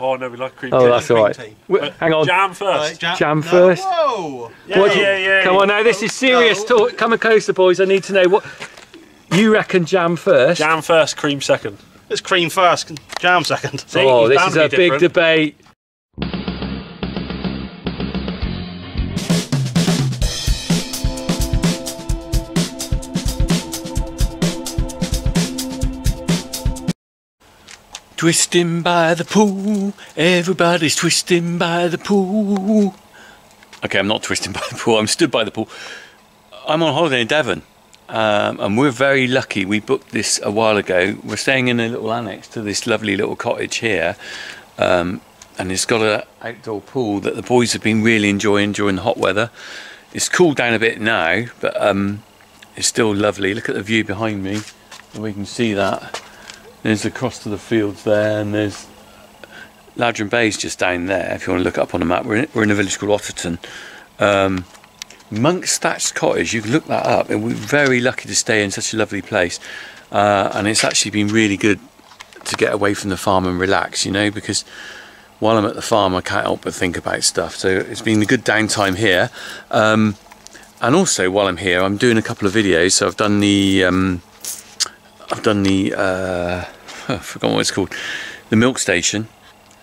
Oh no, we like cream Oh, tea. that's all right. tea. Hang on. Jam first. Jam no, first. Whoa! Yeah, What yeah, yeah. Come on now, this is serious No. talk. Come closer, boys. I need to know what you reckon. Jam first. Jam first, cream second. It's cream first, jam second. See, oh, this is a be big different. debate. Twisting by the pool, everybody's twisting by the pool. Okay, I'm not twisting by the pool, I'm stood by the pool. I'm on holiday in Devon, um, and we're very lucky. We booked this a while ago. We're staying in a little annex to this lovely little cottage here, um, and it's got an outdoor pool that the boys have been really enjoying during the hot weather. It's cooled down a bit now, but um, it's still lovely. Look at the view behind me, we can see that. There's across to the fields there, and there's Ladram is just down there. If you want to look up on the map, we're in, we're in a village called Otterton. Um, Monk's Thatched Cottage, you can look that up. And we're very lucky to stay in such a lovely place. Uh, and it's actually been really good to get away from the farm and relax, you know, because while I'm at the farm, I can't help but think about stuff. So it's been a good downtime here. Um, and also, while I'm here, I'm doing a couple of videos. So I've done the. Um, I've done the uh, I forgot what it's called, the milk station,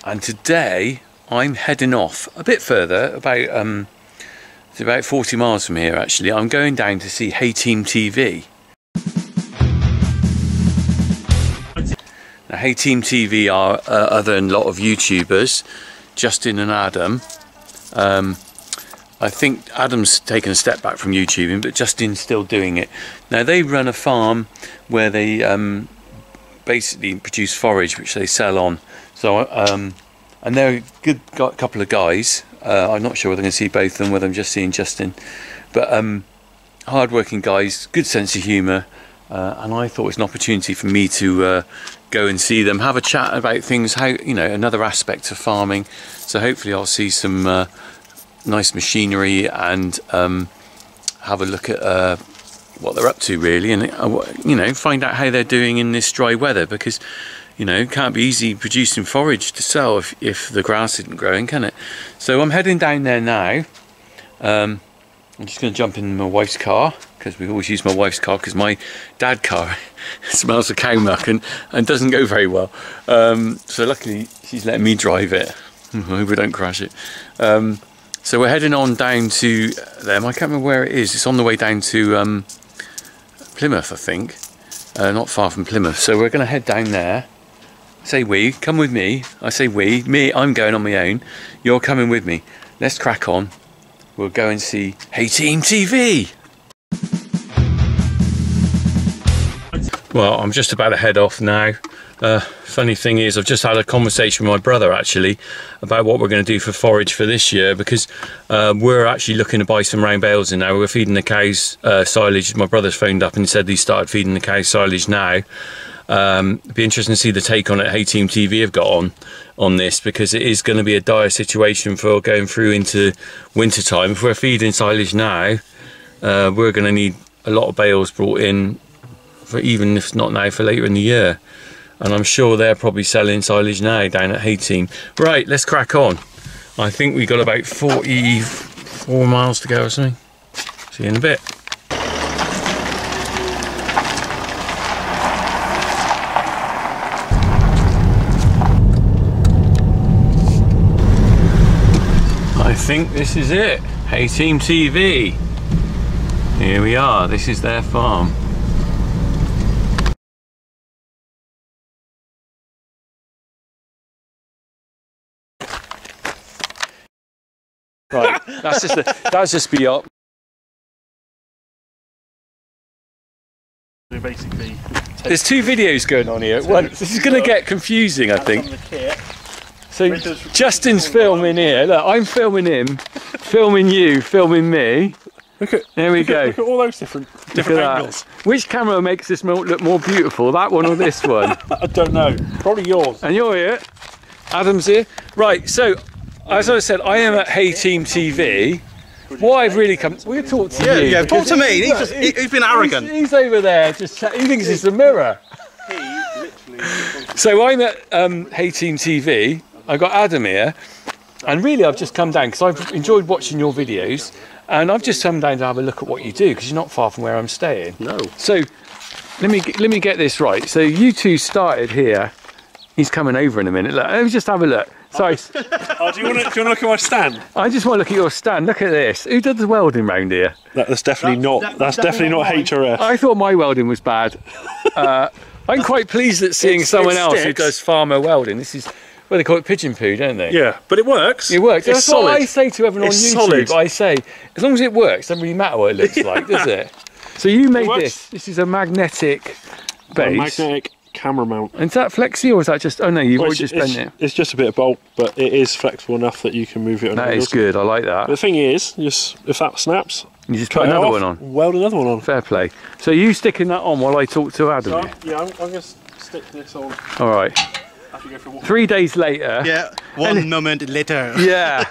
and today I'm heading off a bit further, about um, it's about 40 miles from here actually. I'm going down to see Hay Team TV. Now, Hay Team TV are uh, other than a lot of YouTubers, Justin and Adam. Um, I think Adam's taken a step back from YouTubing, but Justin's still doing it. Now they run a farm where they um, basically produce forage, which they sell on. So, um, and they're a good couple of guys. Uh, I'm not sure whether I'm going to see both of them, whether I'm just seeing Justin, but um, hard-working guys, good sense of humour, uh, and I thought it was an opportunity for me to uh, go and see them, have a chat about things, how you know another aspect of farming. So hopefully I'll see some. Nice machinery and um, have a look at uh, what they're up to really and uh, you know find out how they're doing in this dry weather because you know it can't be easy producing forage to sell if, if the grass isn't growing can it? So I'm heading down there now. Um, I'm just going to jump in my wife's car because we always use my wife's car because my dad car smells of cow muck and, and doesn't go very well. Um, so luckily she's letting me drive it. I hope we don't crash it. Um, so we're heading on down to them. I can't remember where it is. It's on the way down to um, Plymouth, I think. Uh, not far from Plymouth. So we're going to head down there. Say we, come with me. I say we, me, I'm going on my own. You're coming with me. Let's crack on. We'll go and see Hay Team TV. Well, I'm just about to head off now. Uh, funny thing is, I've just had a conversation with my brother actually about what we're going to do for forage for this year because uh, we're actually looking to buy some round bales in now. We're feeding the cows uh, silage. My brother's phoned up and said he started feeding the cows silage now. Um, it'd be interesting to see the take on it Hay Team TV have got on on this because it is going to be a dire situation for going through into winter time. If we're feeding silage now, uh, we're going to need a lot of bales brought in for even if not now for later in the year and I'm sure they're probably selling silage now down at Hay Team. Right, let's crack on. I think we got about 44 miles to go or something. See you in a bit. I think this is it. Hay Team TV. Here we are. This is their farm. Right, that's just the, that's just be up. We basically There's two videos going on here. One, this is going to get confusing, I think. So Justin's filming here. Look, I'm filming him, filming you, filming me. Look at There we look go. at, look at all those different Look at different that. angles. Which camera makes this mo- look more beautiful, that one or this one? I don't know. Probably yours. and you're here. Adam's here. Right, so as I said, I am at Hay Team TV. What I've really come, we'll talk to Yeah, you. yeah, talk to me. he- He's, just, he, he's been arrogant. He's, he's over there, just he thinks he's the mirror. So I'm at um, Hay Team TV. I've got Adam here, and really I've just come down because I've enjoyed watching your videos, and I've just come down to have a look at what you do because you're not far from where I'm staying. No. So let me let me get this right. So you two started here. He's coming over in a minute. Look, let me just have a look. Sorry, Oh, do you want to? Do you want to look at my stand? I just want to look at your stand. Look at this. Who does the welding round here? That, that's definitely That- not. that- that's that's definitely not definitely HRF. I thought my welding was bad. Uh, I'm quite pleased at seeing It's- someone it else who sticks. does farmer welding. This is well, they call it pigeon poo, don't they? Yeah, but it works. It works. It's That's solid. what I say to everyone It's on YouTube. solid. I say, as long as it works, doesn't really matter what it looks like, does it? So you made works. this. This is a magnetic A base. magnetic camera mount. And is that flexi or is that just? Oh no, you've Well, already just bent it. it's just a bit of bolt, but it is flexible enough that you can move it on. That is good. I like that. The thing is, just if that snaps, You just cut put another off, one on. Weld another one on. Fair play. So you sticking that on while I talk to Adam? So, here? yeah, I'm, I'm going to stick this on. All right. Have to go for a walk. Three days later. Yeah, one moment later. Yeah.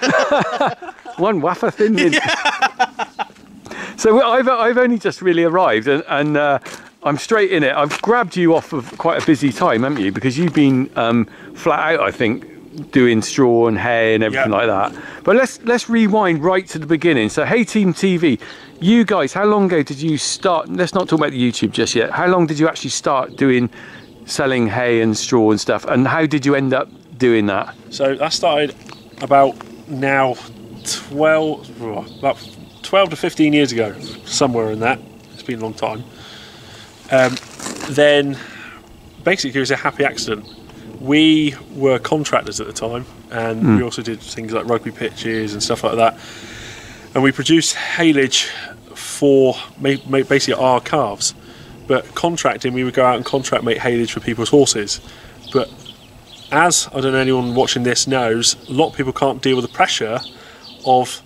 One wafer thin mint. so I've, I've only just really arrived and, and uh, I'm straight in it. I've grabbed you off of quite a busy time, haven't you? Because you've been um, flat out, I think, doing straw and hay and everything Yeah. like that. But let's let's rewind right to the beginning. So Hay Team TV, you guys, how long ago did you start? Let's not talk about the YouTube just yet. How long did you actually start doing selling hay and straw and stuff? And how did you end up doing that? So that started about now 12, oh, about 12 to 15 years ago, somewhere in that. It's been a long time. Um, then basically it was a happy accident. We were contractors at the time, and we also did things like rugby pitches and stuff like that. And we produced haylage for basically our calves. But contracting, we would go out and contract make haylage for people's horses. But as I don't know anyone watching this knows, a lot of people can't deal with the pressure of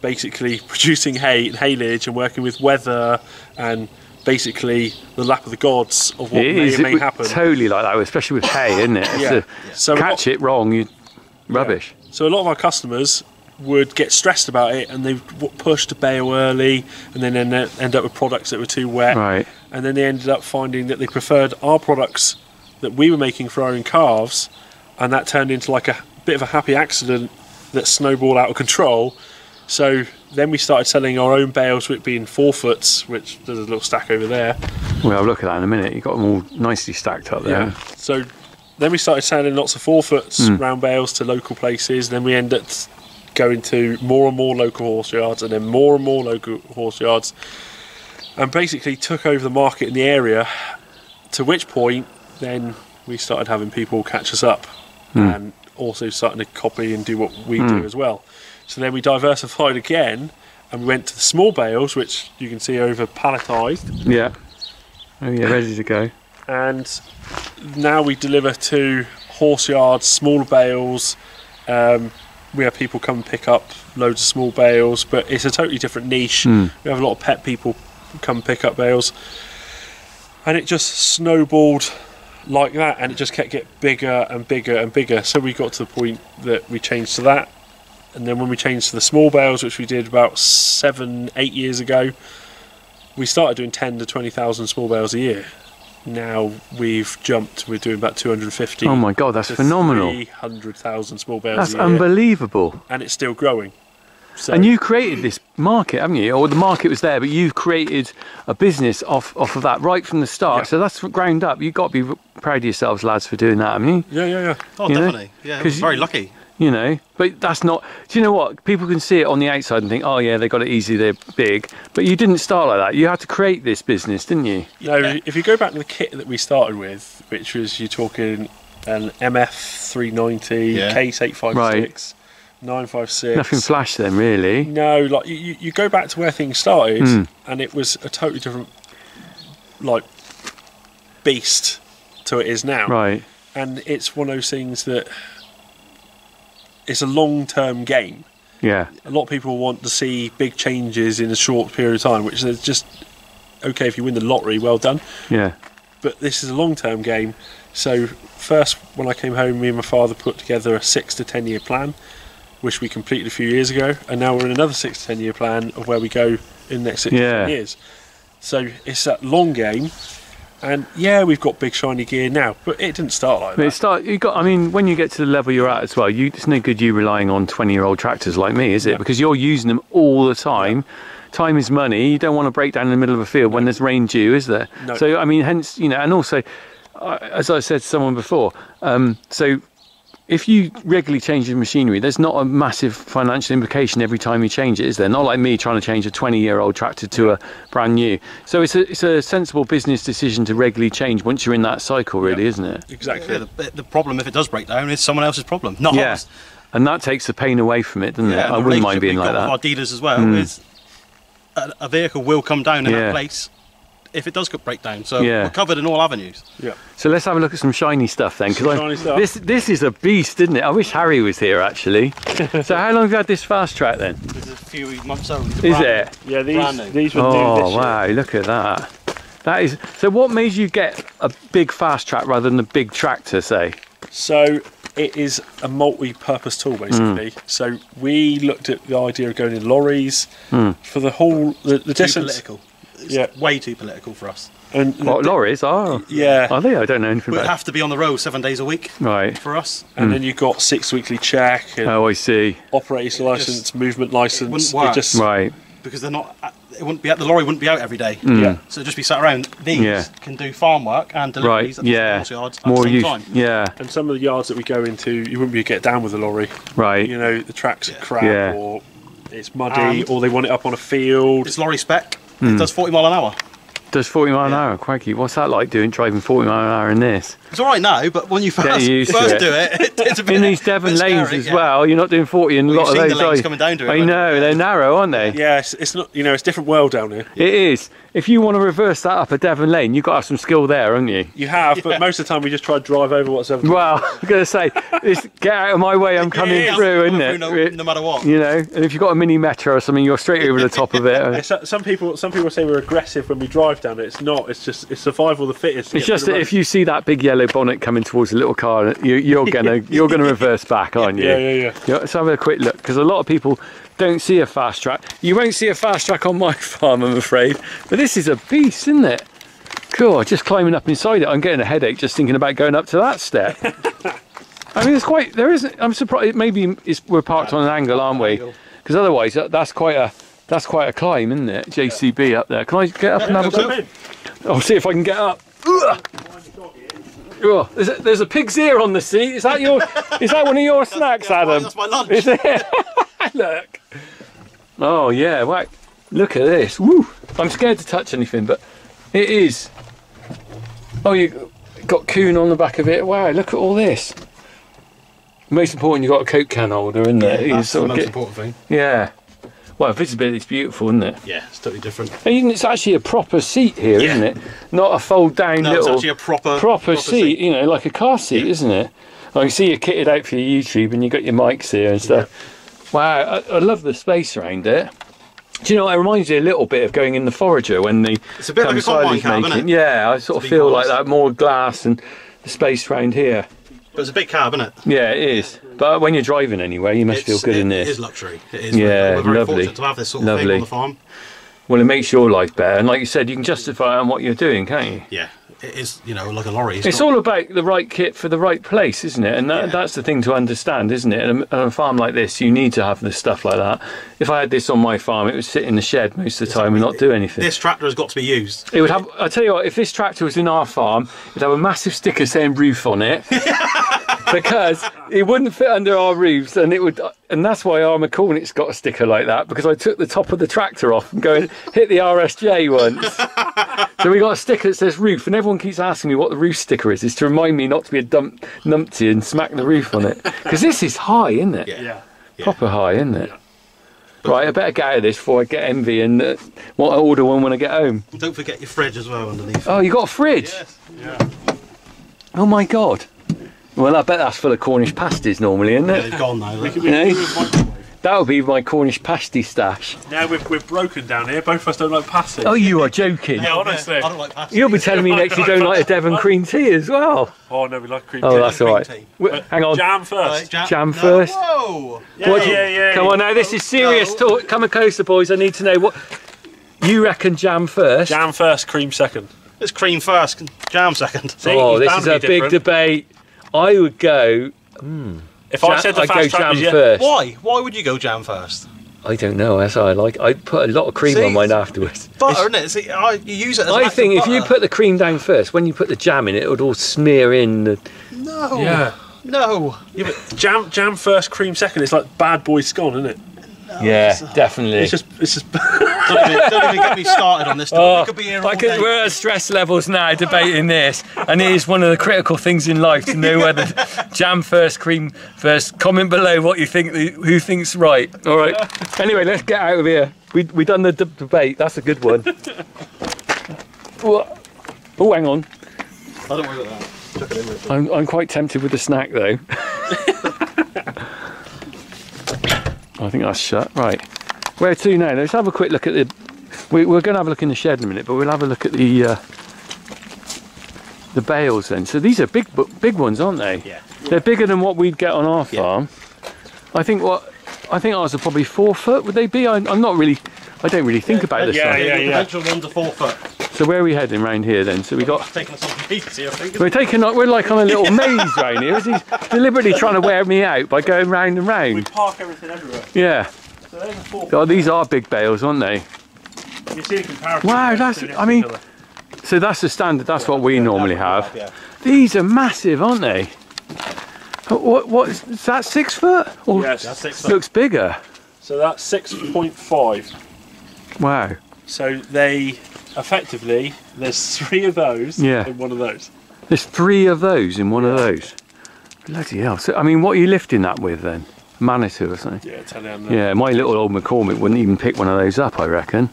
basically producing hay and haylage and working with weather and basically the lap of the gods of what It may is may it- happen. totally like that, especially with hay, isn't it? It's Yeah. So lot- catch it wrong, you rubbish. So a lot of our customers would get stressed about it and they would push to bale early and then end end up with products that were too wet. Right. And then they ended up finding that they preferred our products that we were making for our own calves and that turned into like a bit of a happy accident that snowballed out of control. So then we started selling our own bales, which being four foots, which there's a little stack over there. We'll have a look at that in a minute. You've got them all nicely stacked up there. Yeah. So then we started selling lots of four foots hmm. round bales to local places. Then we ended up going to more and more local horse yards, and then more and more local horse yards, and basically took over the market in the area. To which point, then we started having people catch us up, hmm. and also starting to copy and do what we do hmm. as well. So then we diversified again, and we went to the small bales, which you can see over palletized Yeah. Oh yeah, ready to go. and now we deliver to horse yards, small bales. Um, we have people come and pick up loads of small bales, but it's a totally different niche. We have a lot of pet people come pick up bales, and it just snowballed like that, and it just kept getting bigger and bigger and bigger. So we got to the point that we changed to that, and then when we changed to the small bales, which we did about seven, eight years ago, we started doing ten to twenty thousand small bales a year. Now we've jumped. We're doing about two hundred fifty. Oh my god, that's phenomenal. Three hundred thousand small bales That's a year, unbelievable. and it's still growing. So And you created this market, haven't you? Or the market was there, but you've created a business off off of that right from the start. Yeah. So that's ground up. You've got to be proud of yourselves, lads, for doing that, haven't you? yeah, yeah, yeah. Oh, You know? definitely. Yeah, 'Cause very lucky. You know, but that's not. Do you know what? People can see it on the outside and think, "Oh yeah, they got it easy. They're big." But you didn't start like that. You had to create this business, didn't you? You know, Yeah. if you go back to the kit that we started with, which was you're talking an MF 390, Yeah. Case 856, 956. Nothing flash then, really. No, like you, you- you go back to where things started, Hmm. and it was a totally different, like, beast to it is now. Right. And it's one of those things that it's a long-term game. Yeah. A lot of people want to see big changes in a short period of time, which is just okay if you win the lottery, well done. Yeah. But this is a long-term game. So first, when I came home, me and my father put together a six to ten-year plan, which we completed a few years ago, and now we're in another six to ten-year plan of where we go in the next six to ten years. So it's that long game, And yeah, we've got big shiny gear now, but it didn't start like that. it start you got. I mean, when you get to the level you're at as well, you it's no good you relying on 20 year old tractors like me, is it? Yeah. Because you're using them all the time. Time is money. You don't want to break down in the middle of a field when there's rain due, is there? No. So I mean, hence you know, and also, as I said to someone before, um, so if you regularly change your machinery, there's not a massive financial implication every time you change it, is there? Not like me trying to change a 20 year old tractor to a brand new. So it's a, it's a sensible business decision to regularly change once you're in that cycle, really, Yeah. isn't it? Exactly. Yeah, the, the problem if it does break down is someone else's problem, not Yeah. ours. And that takes the pain away from it, doesn't Yeah, it? and I wouldn't mind being we've like got that. Our dealers as well hmm. is a, a vehicle will come down in Yeah. that place if it does go- break down. So Yeah. we're covered in all avenues. Yeah. So let's have a look at some shiny stuff then. Some I- shiny stuff. This this is a beast, isn't it? I wish Harry was here actually. so how long have you had this Fastrac then? This is a few months old. Is it? Yeah, Brand these new. these were new Oh this year. wow! Look at that. That is. So what made you get a big Fastrac rather than a big tractor? Say. So it is a multi-purpose tool basically. Hmm. So we looked at the idea of going in lorries Hmm. for the whole the, the Too distance. political. It's Yeah. way too political for us. And the What di- lorries? Oh. Yeah, Are they? I don't know anything We'd about. have to be on the road seven days a week Right. for us. and then you've got six weekly check and Oh, I see. operator's license, just- movement license. wouldn't work. just Right. because they're not. Uh, it wouldn't be. The lorry wouldn't be out every day. Mm. yeah. So it'd just be sat around. These. Yeah. can do farm work and deliveries Right. at the Yeah. sales yards at More the same use. time. Yeah. And some of the yards that we go into, you wouldn't be able to get down with a lorry. Right. You know, the tracks are Yeah. crap Yeah. or it's muddy And- or they want it up on a field. It's lorry spec. Hmm. It does 40 mile an hour. Does 40 mile an hour? Crikey. What's that like doing driving 40 mile an hour in this? It's all right now, but when you first, used first it. do it, it's a bit in these Devon bit lanes scary, as yeah. well. You're not doing 40 in a lot you've of seen those. the lanes are coming down to it, I know you? they're narrow, aren't they? Yeah, it's, it's not. You know, it's a different world down here. It is. If you want to reverse that up a Devon lane, you've got to have some skill there, haven't you? You have, but most of the time we just try to drive over what's ever. Well, I'm going to say, this, get out of my way, I'm coming Yeah, through, coming isn't through it? No, no matter what. You know, and if you've got a mini metro or something, you're straight over the top of Yeah, it. so- Some people, some people say we're aggressive when we drive down it. It's not. It's just it's survival of the fittest. It's just that if you see that big yellow bonnet coming towards a little car, you, you're gonna you're gonna reverse back, aren't you? Yeah, yeah, yeah. Yeah, let's have a quick look because a lot of people don't see a Fastrac. You won't see a Fastrac on my farm, I'm afraid. But this is a beast, isn't it? Cool. Just climbing up inside it, I'm getting a headache just thinking about going up to that step. I mean, it's quite. There isn't. I'm surprised. Maybe it's, we're parked on an angle, aren't we? Because otherwise, that- that's quite a that's quite a climb, isn't it? JCB up there. Can I get up and have a look? I'll see if I can get up. Ugh. Oh, there's, a, there's a pig's ear on the seat. Is that your? is that one of your snacks, Adam? That's my lunch. Is it? look. Oh yeah, right. Look at this. Woo! I'm scared to touch anything, but it is. Oh, you got Kuhn on the back of it. Wow! Look at all this. Most important, you've got a coke can holder, isn't there? You That's the most get- important thing. yeah. Well, visibility's beautiful, isn't it? Yeah, it's totally different. And even it's actually a proper seat here, Yeah. not it? Not a fold down No, it's actually a proper proper, seat, you know, like a car seat, isn't it? I can see you're kitted out for your YouTube and you've got your mics here and stuff. Wow, I, I love the space around it. Do you know, it reminds me a little bit of going in the Forager when the It's a bit like a Cam combine cab, making. isn't it? Yeah, I sort of big feel like that, more glass and the space around here. But it's a big cab, isn't it? Yeah, it is. But when you're driving anywhere, you must feel good it- in this. It is luxury. It is. Yeah, we're very lovely. fortunate to have this sort of thing on the farm. Well, it makes your life better. And like you said, you can justify on what you're doing, can't you? Yeah, it is. You know, like a lorry. It's not- all about the right kit for the right place, isn't it? And that, Yeah. that's the thing to understand, isn't it? And a, a farm like this, you need to have this stuff like that. If I had this on my farm, it would sit in the shed most of the time and not do anything. This tractor has got to be used. It would have. I tell you what, if this tractor was in our farm, it'd have a massive sticker saying "roof" on it, because it wouldn't fit under our roofs, and it would. And that's why our McCormick's got a sticker like that because I took the top of the tractor off and going hit the RSJ once. so we got a sticker that says "roof," and everyone keeps asking me what the roof sticker is. Is to remind me not to be a dump numpty and smack the roof on it because this is high, isn't it? Yeah. Yeah. Yeah. Proper high, isn't it? Right, I better get out of this before I get envy and uh, want to order one when I get home. Don't forget your fridge as well underneath. Oh, you got a fridge? Yes. Yeah. Oh my god. Well, I bet that's full of Cornish pasties normally, isn't Yeah, it? they've gone now. We look. could, we Yeah. could do with microwave. That would be my Cornish pasty stash. Now we're, we're broken down here. Both of us don't like pasties. Oh, you are joking. Yeah, honestly. I don't like pasties. You'll be telling me next you don't like a Devon cream tea as well. Oh no, we like cream oh, tea. Oh, that's all right. cream Hang on. Jam Right, first. jam, Jam no, first. Whoa! Yeah, What yeah, yeah. Come on now, this is serious No. talk. Come and closer, boys. I need to know what you reckon. Jam first. Jam first, cream second. It's cream first, jam second. See, oh, this is a be big different. debate. I would go. Hmm. If I said the I'd fast go jam was yeah, first. Why? Why would you go jam first? I don't know. That's how I like. I put a lot of cream See, on mine afterwards. Butter, isn't it? See, I, you use it as I think of if you put the cream down first, when you put the jam in, it would all smear in. The, No. Yeah. No. yeah, but jam jam first, cream second. It's like bad boy scone, isn't it? Yeah, uh, definitely. It's just it's just. Don't even, don't even get me started on this. Oh, we could be here all could, day. We're at stress levels now debating this, and it is one of the critical things in life to know whether jam first, cream first. Comment below what you think, who thinks right. All right. Anyway, let's get out of here. We we done the d- debate. That's a good one. oh, hang on. I don't worry about that. Chuck it in with it. I'm I'm quite tempted with the snack though. I think that's shut. Right. Where to now? Let's have a quick look at the. We, we're going to have a look in the shed in a minute, but we'll have a look at the uh, the bales then. So these are big big ones, aren't they? Yeah. They're bigger than what we'd get on our Yeah. farm. I think what I think ours are probably four foot. Would they be? I, I'm not really. I don't really think about this. Yeah, stuff. yeah, yeah. Conventional one to four foot. So where are we heading round here then? So we got Taking something easy, I think. we're taking we're like on a little maze round here. Is he deliberately trying to wear me out by going round and round. we park everything everywhere. Yeah. So there's four. Oh, God, these are big bales, aren't they? You see the comparison. Wow, that's- I mean- So that's the standard. That's what we normally have. Yeah. These are massive, aren't they? What what is is that? Six foot? Or Yes. That's six foot. looks bigger. So that's six point five. Wow. So they effectively there's three of those Yeah. in one of those. There's three of those in one of those. Bloody hell. So I mean, what are you lifting that with then? Manitou or something? Yeah, tell them. Yeah, my little old McCormick wouldn't even pick one of those up. I reckon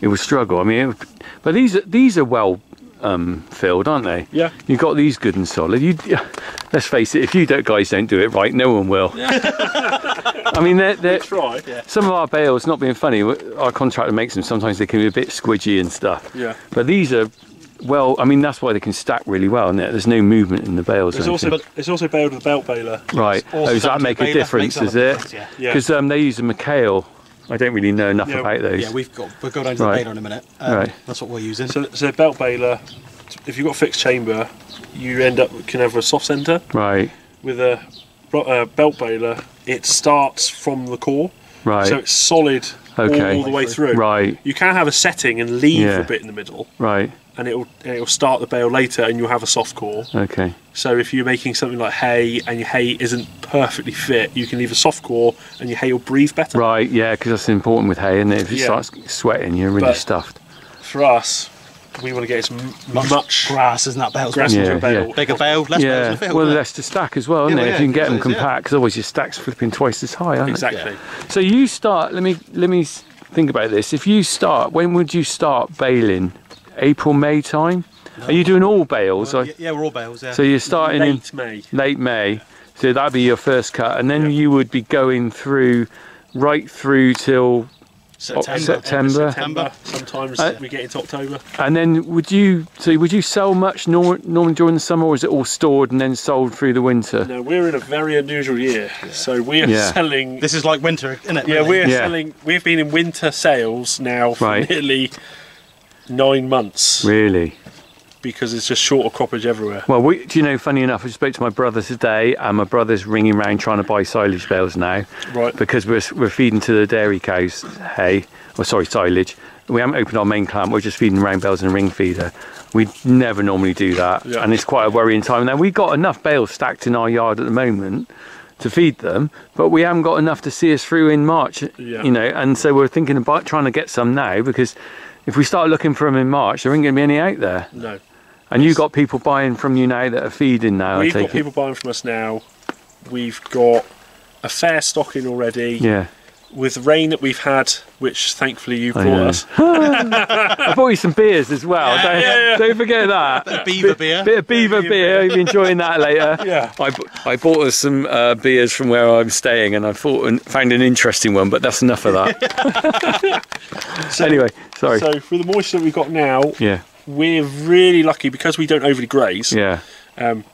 it would struggle. I mean, would, but these are these are well um, filled, aren't they? Yeah. You've got these good and solid. You, let's face it. If you don't, guys don't do it right, no one will. I mean, they're, they're, Try. some of our bales, not being funny, our contractor makes them. Sometimes they can be a bit squidgy and stuff. Yeah. But these are, well, I mean, that's why they can stack really well, it? There's no movement in the bales. It's also it's also bailed with a belt baler. right. Oh, does that make a difference? Is it? difference, Yeah. Yeah. Because um, they use a McHale. I don't really know enough Yeah, about those. Yeah, we've got. We'll go down to Right. the baler in a minute. Um, Right. That's what we're using. So, so belt baler. If you've got fixed chamber, you end up can have a soft center Right. with a ro- uh, belt baler. It starts from the core, Right. so it's solid Okay. all the way through. Right. You can have a setting and leave Yeah. a bit in the middle, Right. And it'll it'll start the bale later, and you'll have a soft core. Okay. So if you're making something like hay and your hay isn't perfectly fit, you can leave a soft core, and your hay will breathe better. Right. Yeah, because that's important with hay, and if it Yeah. starts sweating, you're really But- stuffed. For us, we want to get as m- much, grass isn't that bale? grass Yeah, into a bale. yeah. Bigger bale, less bales in Yeah. the field. Well, isn't less to stack as well, isn't Yeah, it? well, if you can get them it is, yeah. compact, because otherwise your stack's flipping twice as high, aren't they? Exactly. So you start. Let me let me think about this. If you start, when would you start baling? April, May time. Are you doing all bales? Well, yeah, yeah, we're all bales. Yeah. So you're starting in Late May. late May. So that'd be your first cut, and then Yeah. you would be going through right through till September. September. September. Sometimes Uh, we get into October. And then would you so would you sell much nor, normally during the summer, or is it all stored and then sold through the winter? No, we're in a very unusual year. So we are Yeah. selling. This is like winter, isn't it? yeah, really? we're Yeah. selling. We've been in winter sales now for Right. nearly nine months Really? because it's just short of croppage everywhere. Well, we, do you know? Funny enough, I spoke to my brother today, and my brother's ringing round trying to buy silage bales now Right. because we're we're feeding to the dairy cows hay, or sorry, silage. We haven't opened our main clamp. We're just feeding round bales and ring feeder. We never normally do that, Yeah. and it's quite a worrying time. Now we've got enough bales stacked in our yard at the moment to feed them, but we haven't got enough to see us through in March. Yeah. You know, and so we're thinking about trying to get some now because if we start looking for them in March, there ain't going to be any out there. No, And you've got people buying from you now that are feeding now. we've got it. people buying from us now. We've got a fair stocking already. Yeah, With rain that we've had, which thankfully you I brought us. I bought you some beers as well. Yeah, don't, yeah, yeah. don't forget that. Beaver beer. Bit of beaver beer. You'll be enjoying that later. Yeah. I, I bought us some uh, beers from where I'm staying, and I thought and found an interesting one, but that's enough of that. So, anyway, sorry. So for the moisture that we've got now, yeah, we're really lucky because we don't overly graze. yeah, Um,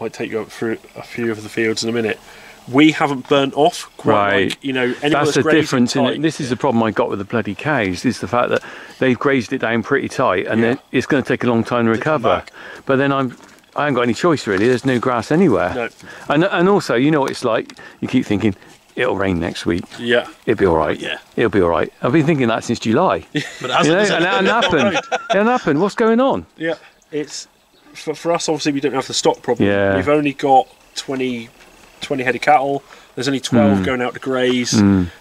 might take you up through a few of the fields in a minute. We haven't burnt off quite Right. like, you know, That's the difference. In This is the problem I got with the bloody cows. Is the fact that they've grazed it down pretty tight, and Yeah. then it's going to take a long time to recover. But then I'm, I haven't got any choice really. There's no grass anywhere. No. And and also, you know what it's like. You keep thinking it'll rain next week. Yeah. It'll be all right. Yeah. It'll be all right. I've been thinking that since July. But it hasn't, know, it? and it happened. It hasn't happened. What's going on? Yeah. It's for, for us. Obviously, we don't have the stock problem. Yeah. We've only got 20, 20 head of cattle. There's only Hmm. twelve going out to graze.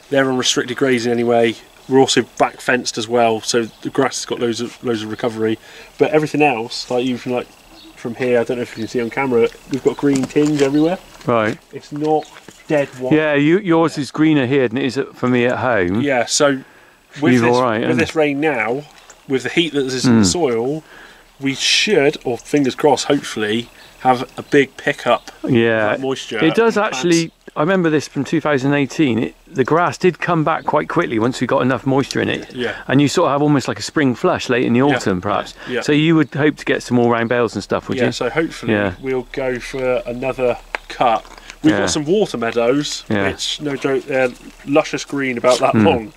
They're on restricted grazing anyway. We're also back fenced as well, so the grass has got loads of loads of recovery. But everything else, like even like from here, I don't know if you can see on camera, we've got green tinge everywhere. Right. It's not dead white. Yeah. You, yours is greener here than it is for me at home. Yeah, so with You've this, right, with this rain now, with the heat that is in the soil, we should, or fingers crossed, hopefully, have a big pickup Yeah. of moisture. It does actually. I remember this from 2018. It, the grass did come back quite quickly once we got enough moisture in it. Yeah. And you sort of have almost like a spring flush late in the autumn, perhaps. yeah. So you would hope to get some more round bales and stuff, would Yeah, you? Yeah. So hopefully Yeah. we'll go for another cut. We've Yeah. got some water meadows, Yeah. Which no joke, they're luscious green, about that hmm. long,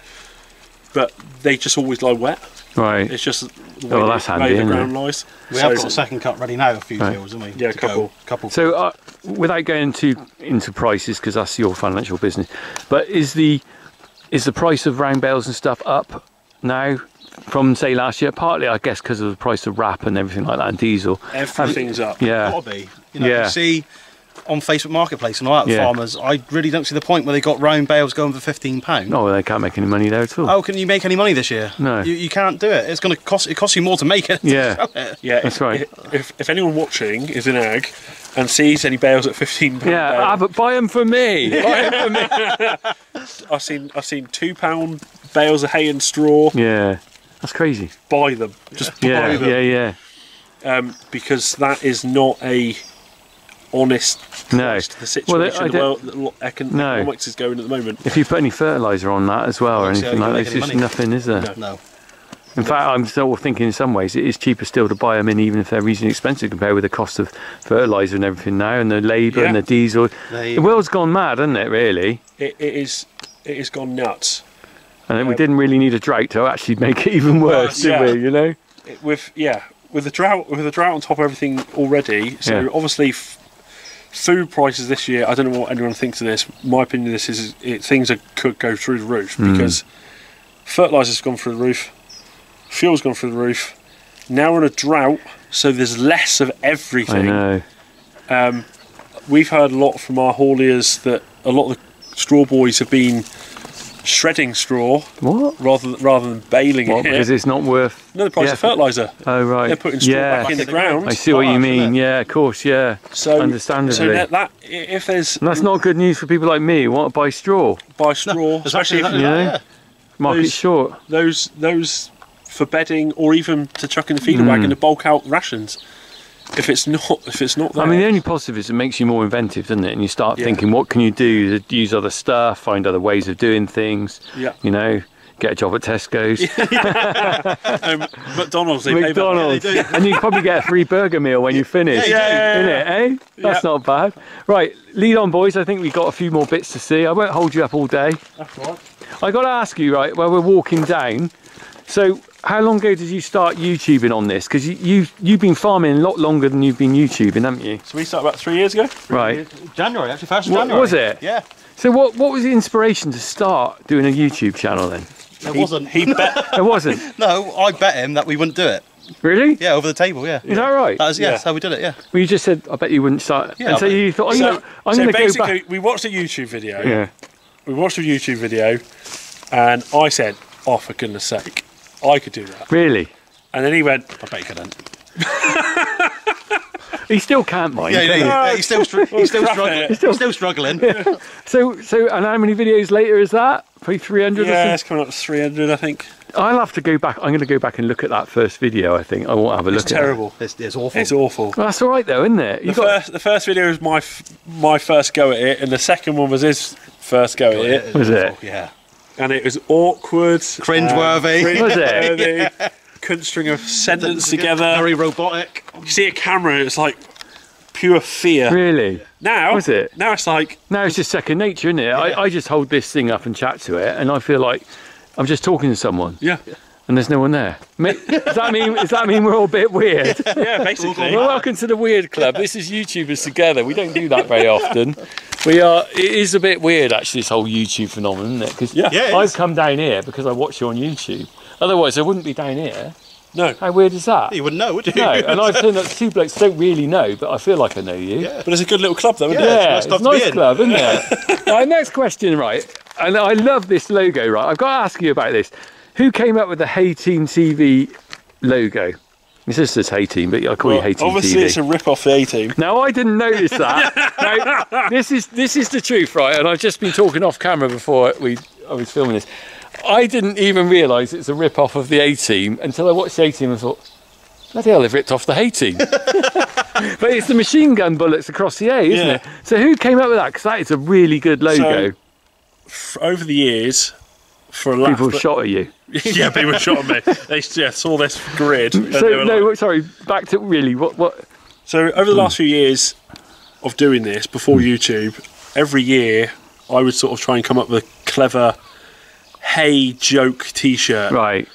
but they just always lie wet. Right. It's just the way, Oh, well, that's way handy, the isn't ground it? lies. We have got a second cut ready now, a few Right. deals, haven't we? Yeah, a To go. couple. couple. So, uh, without going too into prices, because that's your financial business, but is the is the price of round bales and stuff up now from say last year? Partly, I guess, because of the price of wrap and everything like that, and diesel. Everything's up. Yeah. gotta be. You know, Yeah. you see on Facebook Marketplace and all that, Yeah. farmers, I really don't see the point where they got round bales going for fifteen pound. No, they can't make any money there at all. Oh, can you make any money this year? No. you, you can't do it. It's going to cost. It costs you more to make it. Yeah. Yeah, That's if, right. If, if anyone watching is in ag and sees any bales at fifteen pound, Yeah, ah, but buy them for me. buy them for me. I've seen I've seen two pound bales of hay and straw. Yeah, that's crazy. Buy them, just buy Yeah, them, yeah, yeah. um, because that is not a honest No. price to the Well, situation I the don't- world that lo- econ- No. economics is going at the moment. If you put any fertiliser on that as well or anything like that, it's just money? nothing, is there? No. In fact, I'm sort of thinking in some ways it is cheaper still to buy them in, even if they're reasonably expensive compared with the cost of fertiliser and everything now, and the labour and the diesel. They- The world's gone mad, hasn't it? Really. It, it is it has gone nuts. And then we um, didn't really need a drought to actually make it even worse, did yeah. we? You know? It- with yeah, with the drought with the drought on top of everything already. So Yeah. obviously. Food prices this year. I don't know what anyone thinks of this. My opinion, of this is it, things are, could go through the roof Hmm. because fertilizer's gone through the roof, fuel's gone through the roof. Now we're in a drought, so there's less of everything. I know. we've heard a lot from our hauliers that a lot of the straw boys have been shredding straw What? rather than, rather than baling What? it. Because it's not worth. no, the price yeah. of fertilizer. Oh right. They're putting straw yeah. back in the ground. ground. I see what you mean. Yeah, of course. Yeah. So, Understandably. so that, that if there's And that's not good news for people like me who want to buy straw. Buy straw, especially if you know? that, Market Those- short. those those for bedding or even to chuck in the Hmm. feeder wagon to bulk out rations. If it's not, if it's not there, I mean, the only positive is it makes you more inventive, doesn't it? And you start Yeah. thinking, what can you do to use other stuff, find other ways of doing things. yeah. You know, get a job at Tesco's, Um, McDonald's, they. McDonald's, Yeah, they do. and you probably get a free burger meal when you finish. Yeah, yeah, Isn't yeah, it, eh? That's not bad. Right, lead on, boys. I think we've got a few more bits to see. I won't hold you up all day. That's right. I got to ask you, right, while we're walking down. So, how long ago did you start YouTubing on this? Because you, you you've been farming a lot longer than you've been YouTubing, haven't you? So we started about three years ago. Right. January, actually, first of What- January. was it? Yeah. So, what what was the inspiration to start doing a YouTube channel then? It He, wasn't. he bet. It wasn't no, I bet him that we wouldn't do it. really. Yeah, over the table. Yeah. Is that right? That was yeah, Yeah. that's how we did it. Yeah. Well, you just said I bet you wouldn't start, Yeah, and so you thought, oh, you So, know, I'm so going to go basically, back. we watched a YouTube video. Yeah. We watched a YouTube video, and I said, "Oh, for goodness sake, I could do that." Really? And then he went, I bet you couldn't. He still can't mind. Yeah, yeah, can he? yeah. He's still, str- he's still struggling. He's still, still struggling. So, so, and how many videos later is that? Probably 300 "Yeah, or it's coming up to 300, I think." I'll have to go back. I'm going to go back and look at that first video, I think. I won't have a It's look at terrible. It's, it's awful. It's awful. Well, that's all right, though, isn't it? You The first, the first video was my f- my first go at it, and the second one was his first go at it, Was it? awful, Yeah. And it was awkward, Cringeworthy. um, Was it? cringeworthy, Couldn't string a sentence together. Very robotic. You see a camera, it's like pure fear. Really? Now, Was it? Now it's like Now it's just second nature, isn't it? I, I just hold this thing up and chat to it, and I feel like I'm just talking to someone, yeah, and there's no one there. Does that mean? Does that mean we're all a bit weird? yeah, basically. Well, welcome to the Weird Club. This is YouTubers together. We don't do that very often. We are. It is a bit weird, actually, this whole YouTube phenomenon, isn't it? Because Yeah. Yeah, I've come down here because I watch you on YouTube. Otherwise, I wouldn't be down here. No, How weird is that? You wouldn't know, would you? No, and I've turned that two blokes don't really know, but I feel like I know you. Yeah. but it's a good little club, though, isn't Yeah, it's it's nice a club to nice club, isn't it? Right, next question, right? And I love this logo, right? I've got to ask you about this. Who came up with the Hay Team TV logo? It just says Hay Team, but I call Well, you Hay Team obviously, TV. it's a rip off the A team. Now I didn't notice that. This is this is the truth, right? And I've just been talking off camera before we I was filming this. I didn't even realise it's a rip off of the A Team until I watched the A Team and thought, bloody hell, they've ripped off the A Team. but it's the machine gun bullets across the A, isn't Yeah. it? So who came up with that? Because that is a really good logo. F- Over the years, for a laugh, People shot at you. yeah, people shot at me. They yeah, saw this grid. So no, like- sorry. Back to really what what? So over the last few years of doing this before Hmm. YouTube, every year I would sort of try and come up with a clever hey joke T-shirt. Right.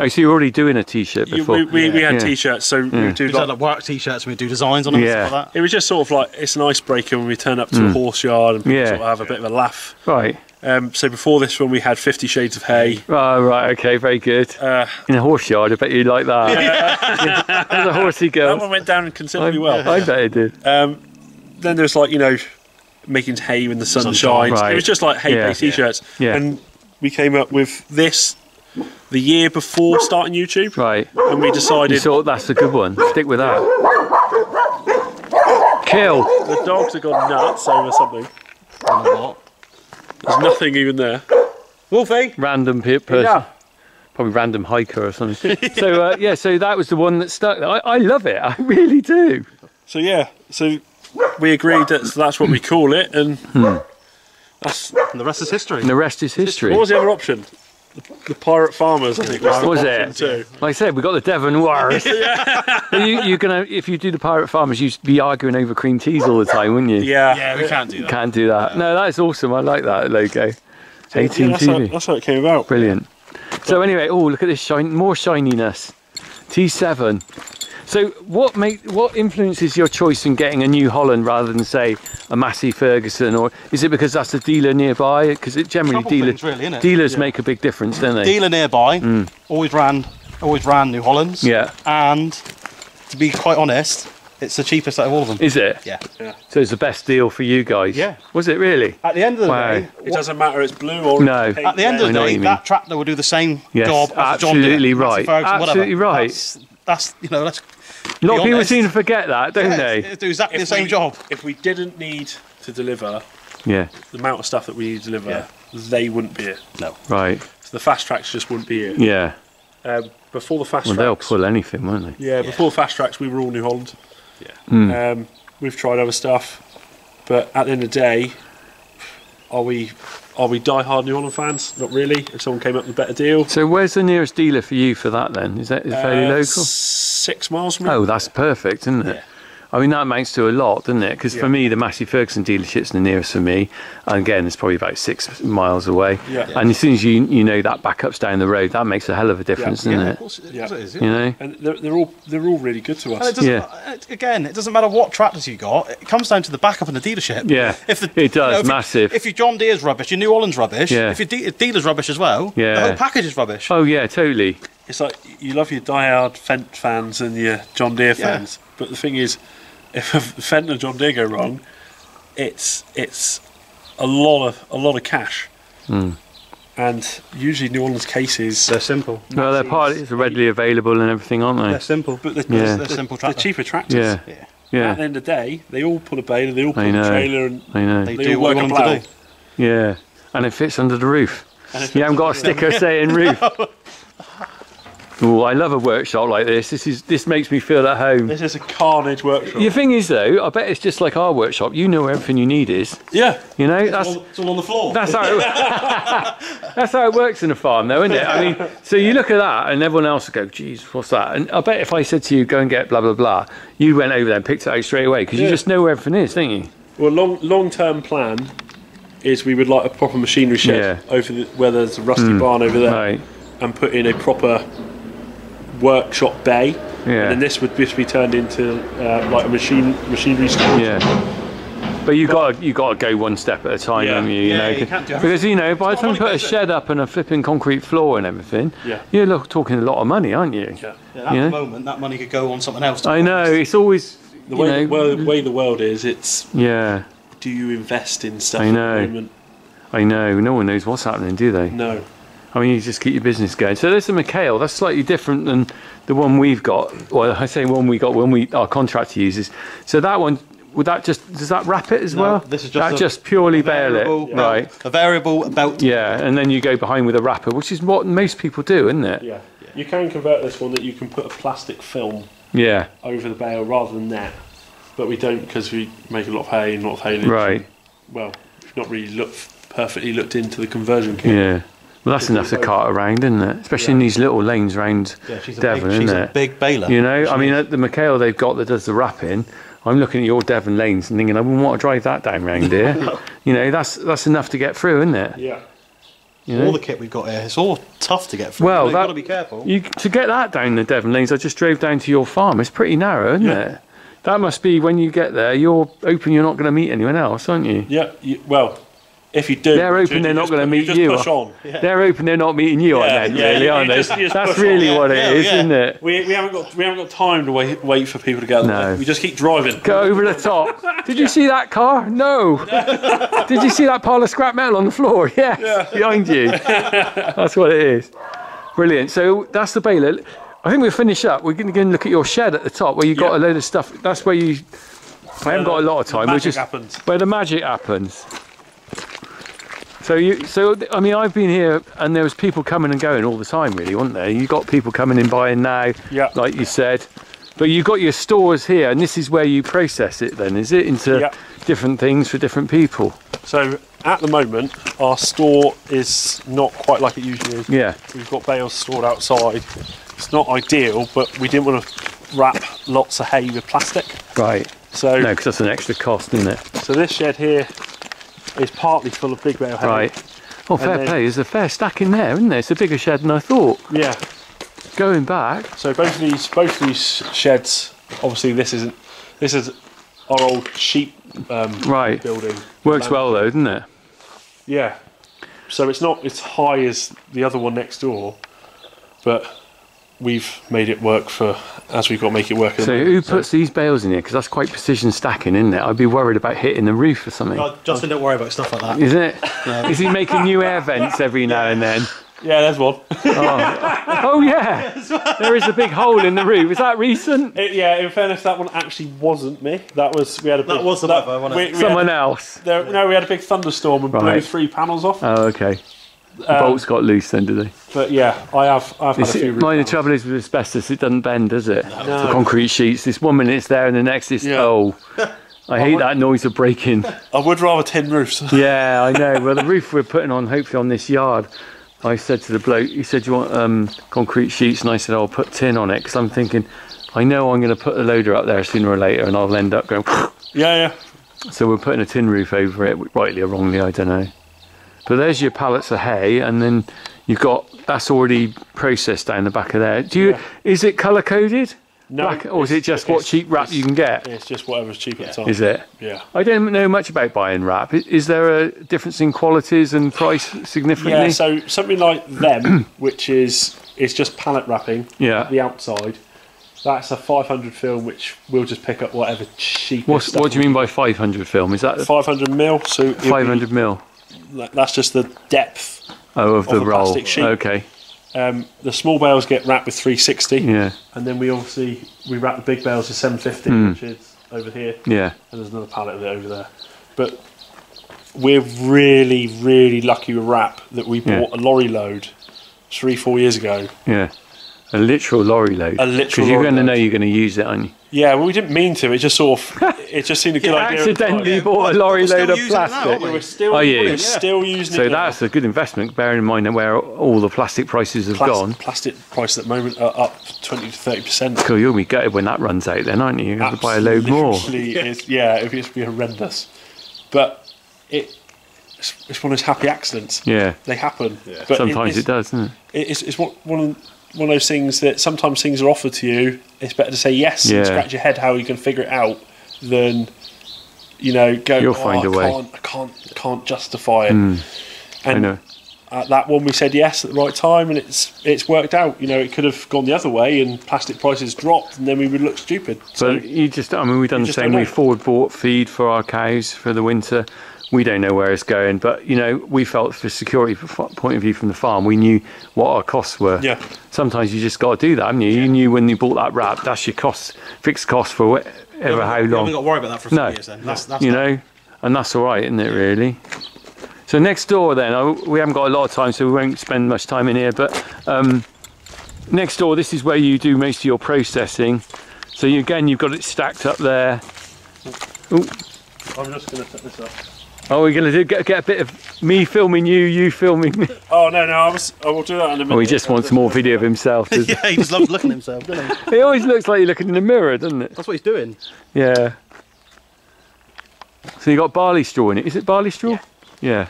Oh, so you're already doing a T-shirt You- before? we, we, we had Yeah. T-shirts, so we would do We like, like work t-shirts and we do designs on them Yeah. and stuff like that. it was just sort of like it's an icebreaker when we turn up to a horse yard and people Hmm. Yeah. sort of have a bit of a laugh. Right. Um, so before this one, we had Fifty Shades of Hay. Oh, right. Okay. Very good. Uh, In a horse yard, I bet you like that. As a horsey girl. that girl. one went down considerably I, well. I bet it did. Um, then there's like you know making hay when the sun Sunshine. shines. Right. It was just like hay Yeah. t-shirts. Yeah. And we came up with this the year before starting YouTube, Right. and we decided... You decided thought that's a good one. Stick with that. Kill. the dogs have gone nuts over something. There's nothing even there. Wolfie! Random pe- person. Probably random hiker or something. so uh, yeah, so that was the one that stuck. I, I love it. I really do. So yeah, so we agreed that that's what we call it, and Hmm. that's And the rest is history. And the rest is history. what was the other option? The, the pirate farmers, I think. Was, the Was it? Too. Like I said, we got the Devon Wars. you, you're gonna, if you do the pirate farmers, you'd be arguing over cream teas all the time, wouldn't you? Yeah, Yeah, we can't do that. Can't do that. No, that is awesome. I like that logo. Yeah, 18 that's, how, TV. that's how it came about. Brilliant. So anyway, oh look at this shine, more shininess. T7. So what make what influences your choice in getting a New Holland rather than say a Massey Ferguson, or is it because that's a dealer nearby? Because it generally Couple dealer, things really, innit? dealers make a big difference, don't they? Dealer nearby, mm. always ran, always ran New Hollands. Yeah. And to be quite honest, it's the cheapest out of all of them. Is it? yeah. yeah. So it's the best deal for you guys. Yeah. Was it really? At the end of the Wow. day, It doesn't matter. It's blue or No. pink, at the end red. of the day, that tractor will do the same Yes, job as a John Deere, absolutely right. Ferguson, whatever. Absolutely right. That's, that's you know that's A lot of people honest. seem to forget that, don't yeah, they? They do exactly If the same we- job. If we didn't need to deliver Yeah. the amount of stuff that we need to deliver, Yeah. they wouldn't be here. No. Right. So the Fastracs just wouldn't be here. Yeah. Um, before the fast Well, they'll pull anything, won't they? yeah, before the Fastracs, we were all New Holland. Yeah. Um, we've tried other stuff, but at the end of the day, are we are we die-hard New Holland fans? Not really. If someone came up with a better deal, So where's the nearest dealer for you for that then? Is that is it fairly Uh, local? six miles from. Oh, that's perfect, isn't it? Yeah. I mean, that amounts to a lot, doesn't it? Because for me, the Massey Ferguson dealership's the nearest for me. And again, it's probably about six miles away. Yeah. And as soon as you you know that backup's down the road, that makes a hell of a difference, Yeah. doesn't yeah, it? of course, of Yeah. course it is. You know? and they're, they're all they're all really good to And it us. Yeah. again, it doesn't matter what tractors you got. It comes down to the backup and the dealership. Yeah, if the, it does, if you- massive. if your John Deere's rubbish, your New Holland's rubbish. Yeah. If your de- dealer's rubbish as well, Yeah. the whole package is rubbish. Oh yeah, totally. It's like you love your die-hard Fendt fans and your John Deere Yeah. fans, but the thing is, if Fendt and John Deere go wrong, it's it's a lot of a lot of cash. Hmm. And usually New Hollands cases, They're simple. Well, their parts are readily available and everything, aren't they? They're simple. but the, Yeah. the, They're simple the tractor. cheaper tractors. Yeah, Yeah. yeah. At the end of the day, they all pull a baler, they all pull I a know. trailer, and I know. They, They do all what work you a want to do. Yeah, and it fits under the roof. And if You haven't got a sticker saying roof. I love a workshop like this. This is this makes me feel at home. This is a carnage workshop. The thing is, though, I bet it's just like our workshop. You know where everything you need is. yeah. You know, that's All- It's all on the floor. that's how it, that's how it works in a farm, though, isn't it? I mean, so you look at that, and everyone else will go, "Geez, what's that?" And I bet if I said to you, "Go and get blah blah blah," you went over there and picked it out straight away because you just know where everything is, don't you? Well, long long term plan is we would like a proper machinery shed Yeah. Over the, where there's a rusty mm. barn over there, Right. and put in a proper workshop bay. Yeah. And then this would just be turned into uh, like a machine machinery store. Yeah. But you got you got to go one step at a time, Yeah. haven't you? you Yeah, know, you can't do because you know by the time you put a shed up and a flipping concrete floor and everything, Yeah. you're look, talking a lot of money, aren't you? Yeah. Yeah, at Yeah. the moment, that money could go on something else. I know honest. it's always The you way, know, the, well, the way the world is, it's yeah. do you invest in stuff I at know. the moment? I know. No one knows what's happening, do they? No. I mean, you just keep your business going. So there's the McHale. That's slightly different than the one we've got. Well, I say one we got when we our contractor uses. So that one would that just does that wrap it as No, well? this is just that a- just purely bail variable it, belt- right? A variable belt. Yeah, and then you go behind with a wrapper, which is what most people do, isn't it? Yeah. You can convert this one that you can put a plastic film Yeah, over the bale rather than net, but we don't because we make a lot of hay and a lot of haylage. right. Well, we've not really looked perfectly looked into the conversion kit. Yeah. Well, that's enough to cart around, isn't it? Especially in these little lanes round Yeah, she's Devon, big, isn't a it? big baler. You know, I mean, at the McHale they've got that does the wrapping. I'm looking at your Devon lanes and thinking, I wouldn't want to drive that down round here. you know, that's that's enough to get through, isn't it? Yeah. You know? All the kit we've got here, it's all tough to get through. Well, you've that- got to be careful. You to get that down the Devon lanes, I just drove down to your farm. It's pretty narrow, isn't Yeah. it? That must be when you get there. You're hoping You're not going to meet anyone else, aren't you? Yeah. You, well, if you do, They're you open, they're not gonna meet just you. push on. They're open. They're not meeting you, Yeah, aren't yeah, really, aren't they? just- just That's really on. what it Yeah, is, yeah. isn't it? We, we haven't got we haven't got time to wait wait for people to get there. No. We just keep driving. Go over the top. Did you see that car? No. Did you see that pile of scrap metal on the floor? Yes, behind you. That's what it is. Brilliant. So that's the baler. I think we'll finish up. We're going to go and look at your shed at the top where you've got a load of stuff. That's where you. I haven't got a lot of time. We're Magic just happens. where the magic happens. So you, so I mean, I've been here, and there was people coming and going all the time, really, weren't there? You got people coming in buying now, Yeah. like you said, but you've got your stores here, and this is where you process it. Then is it into Yeah. different things for different people? So at the moment, our store is not quite like it usually is. Yeah, We've got bales stored outside. It's not ideal, but we didn't want to wrap lots of hay with plastic. right. So No, because that's an extra cost, isn't it? so this shed here is partly full of big bale hay. Right. Oh, fair then- play. There's a fair stack in there, isn't there? It's a bigger shed than I thought. Yeah. Going back, So both of these both of these sheds, obviously this isn't this is our old sheep um, right. building. Works well though, doesn't it? Yeah. So it's not as high as the other one next door, but we've made it work for as we've got to make it work. at the So who puts these bales in here? Because that's quite precision stacking, isn't it? I'd be worried about hitting the roof or something. Oh, Justin, don't worry about stuff like that. Isn't it? Is he making new air vents every now and then? Yeah, there's one. Oh. oh yeah, there is a big hole in the roof. Is that recent? It- yeah, in fairness, that one actually wasn't me. That was we had a big, was the weather, wasn't it? we- we Someone had, else. there, no, we had a big thunderstorm and blew three panels off. Oh okay. The Um, bolts got loose then, did they? But yeah, I have I've had a It's, few. mine, the trouble is with asbestos, it doesn't bend, does it? No. The concrete sheets. This one minute it's there, and the next it's Yeah. oh. I hate would- that noise of breaking. I would rather tin roofs. Yeah, I know. Well, the roof we're putting on, hopefully on this yard. I said to the bloke, he said, "Do you want um, concrete sheets?" And I said, "I'll put tin on it," because I'm thinking, I know I'm going to put a loader up there sooner or later, and I'll end up going. yeah, yeah. so we're putting a tin roof over it, rightly or wrongly, I don't know. But there's your pallets of hay, and then you've got that's already processed down the back of there. Do you? Yeah. Is it colour coded? No, Black, or is it just what cheap wrap you can get? It's just whatever's cheap at the time. Is it? Yeah. I don't know much about buying wrap. Is there a difference in qualities and price significantly? Yeah, so something like them, which is it's just pallet wrapping, Yeah. the outside. That's a 500 film, which we'll just pick up whatever stuff what do you mean by 500 film? Is that 500 mil. So it'll be- 500 mil? That's just the depth. Oh, of the Of a roll. plastic sheet. Okay. Um, the small bales get wrapped with 360, Yeah. and then we obviously we wrap the big bales with 750, Hmm. which is over here, Yeah. and there's another pallet of it over there. But we're really, really lucky with wrap that we Yeah. bought a lorry load three, four years ago Yeah. A literal lorry load. A literal Because you're going to know you're going to use it, aren't you? Yeah, well, we didn't mean to. It just sort of, it just seemed a good Yeah, idea. at the time. accidentally bought a we're lorry load of using now, plastic. aren't we? We're still, Are you? we're Yeah. still using So it. now. that's a good investment, bearing in mind where all the plastic prices have Plas- gone. Plastic prices at the moment are up 20 to 30 percent. Cool, you'll be gutted when that runs out then, aren't you? You're going to buy a load more. Is, yeah, it would be horrendous. But it, it's, it's one of those happy accidents. Yeah. They happen. But Sometimes it's, it does, doesn't it? It's, it's one, one, of, one of those things that sometimes things are offered to you. It's better to say yes Yeah. and scratch your head how you can figure it out than, you know, go. You'll "Oh, find I a way." Can't, I can't, can't justify it. Hmm. I And know. at that one, we said yes at the right time, and it's it's worked out. You know, it could have gone the other way, and plastic prices dropped, and then we would look stupid. So But you just, I mean, we've done the same. We forward bought feed for our cows for the winter. We don't know where it's going, but you know, we felt for security point of view from the farm, we knew what our costs were. Yeah. Sometimes you just got to do that, haven't you? You knew when you bought that wrap, that's your cost, fixed cost for whatever, how long. You haven't got to worry about that for a few No. years then. That's, that's you know, and that's all right, isn't it? Really. So next door, then I, we haven't got a lot of time, so we won't spend much time in here. But um, next door, this is where you do most of your processing. So you, again, you've got it stacked up there. Ooh. I'm just going to set this up. Oh, we're gonna do get, get a bit of me filming you, you filming me. Oh no, no, I was. I will do that in a minute. Oh, he just wants more video of himself. yeah, he just loves looking at himself, doesn't he? he? he always looks like you're looking in the mirror, doesn't it? That's what he's doing. Yeah. So you got barley straw in it. Is it barley straw? Yeah.